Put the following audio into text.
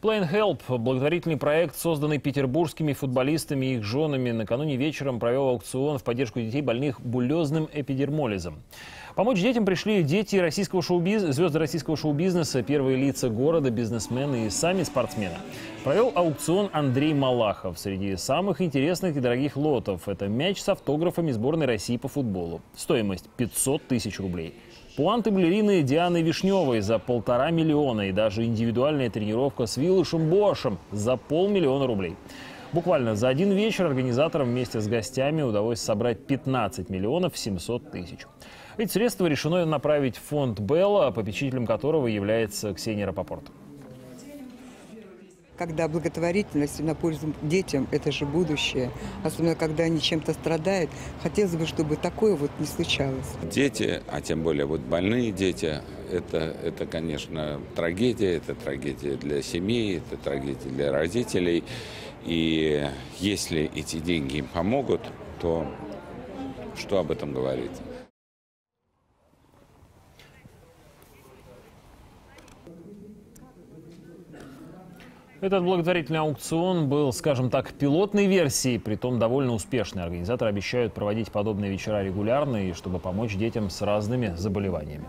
Playing Help – благотворительный проект, созданный петербургскими футболистами и их женами, накануне вечером провел аукцион в поддержку детей, больных булезным эпидермолизом. Помочь детям пришли дети российского шоу-бизнеса, звезды российского шоу-бизнеса, первые лица города, бизнесмены и сами спортсмены. Провел аукцион Андрей Малахов. Среди самых интересных и дорогих лотов – это мяч с автографами сборной России по футболу. Стоимость 500 тысяч рублей. Пуанты балерины Дианы Вишневой за полтора миллиона и даже индивидуальная тренировка с Виллышем Бошем за полмиллиона рублей. Буквально за один вечер организаторам вместе с гостями удалось собрать 15 миллионов 700 тысяч. Эти средства решено направить в фонд Белла, попечителем которого является Ксения Рапопорт когда благотворительность на пользу детям – это же будущее. Особенно, когда они чем-то страдают. Хотелось бы, чтобы такое вот не случалось. Дети, а тем более вот больные дети, это, это, конечно, трагедия. Это трагедия для семьи, это трагедия для родителей. И если эти деньги им помогут, то что об этом говорить? Этот благотворительный аукцион был, скажем так, пилотной версией, притом довольно успешной. Организаторы обещают проводить подобные вечера регулярно, и чтобы помочь детям с разными заболеваниями.